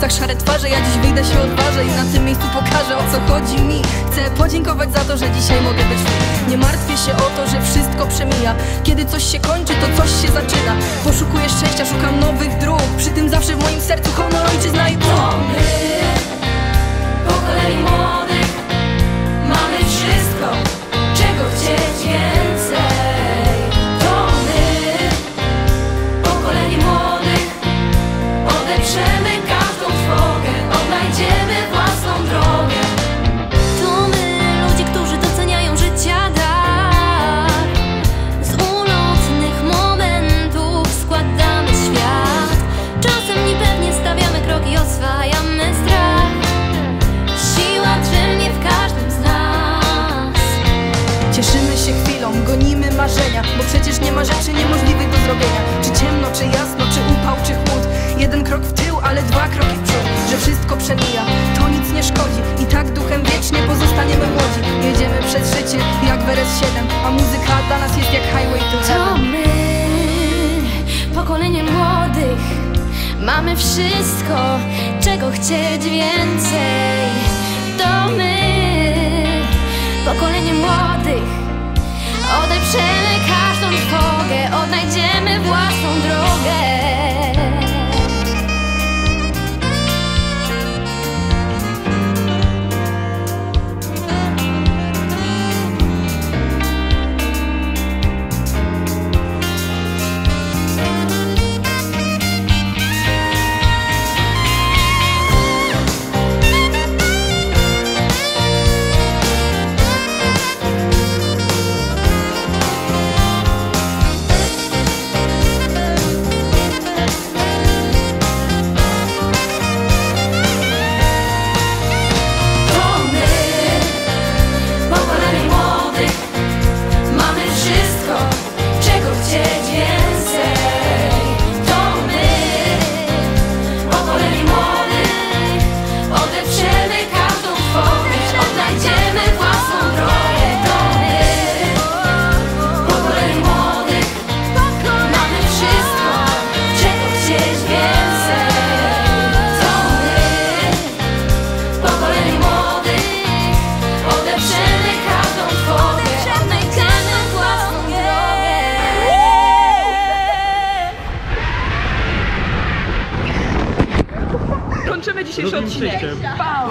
plecach szare twarze Ja dziś wyjdę się odważę i na tym miejscu pokażę o co chodzi mi. Chcę podziękować za to, że dzisiaj mogę być tu. Nie martwię się o to, że wszystko przemija. Kiedy coś się kończy, to coś się zaczyna. Poszukuję szczęścia, szukam nowych dróg. Przy tym zawsze w moim sercu honor, ojczyzna i gonimy marzenia Bo przecież nie ma rzeczy niemożliwych do zrobienia. Czy ciemno, czy jasno, czy upał, czy chłód. Jeden krok w tył, ale dwa kroki w przód Że wszystko przemija, to nic nie szkodzi I tak duchem wiecznie pozostaniemy młodzi. Jedziemy przez życie jak w RS7 A muzyka dla nas jest jak highway to To heaven. my, pokolenie młodych Mamy wszystko, czego chcieć więcej Kończymy dzisiejszy odcinek. Pau.